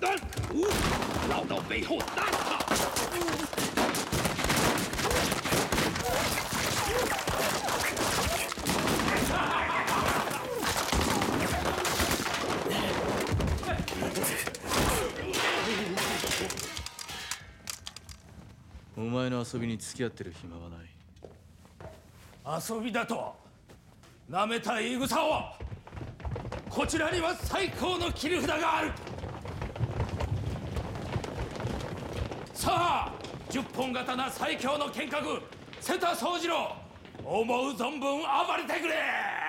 的，呜，绕到背后打他。お前の遊びに付き合ってる暇はない。遊びだとなめた言い草を。こちらには最高の切り札がある。さあ10本刀最強の剣客瀬田宗次郎思う存分暴れてくれ